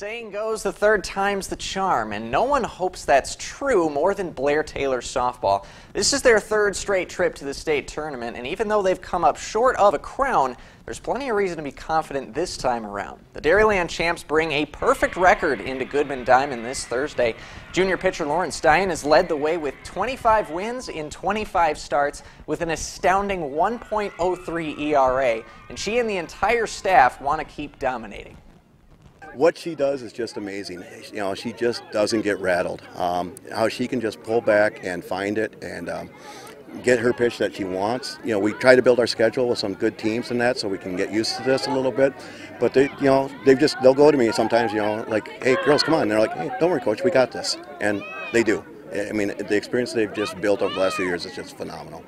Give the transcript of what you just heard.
Saying goes the third time's the charm, and no one hopes that's true more than Blair Taylor softball. This is their third straight trip to the state tournament, and even though they've come up short of a crown, there's plenty of reason to be confident this time around. The Dairyland champs bring a perfect record into Goodman Diamond this Thursday. Junior pitcher Lauren Stein has led the way with 25 wins in 25 starts with an astounding 1.03 ERA, and she and the entire staff want to keep dominating what she does is just amazing. You know, she just doesn't get rattled. Um, how she can just pull back and find it and um, get her pitch that she wants. You know, we try to build our schedule with some good teams and that, so we can get used to this a little bit. But they, you know, they just they'll go to me sometimes. You know, like, hey, girls, come on. And they're like, hey, don't worry, coach, we got this, and they do. I mean, the experience they've just built over the last few years is just phenomenal.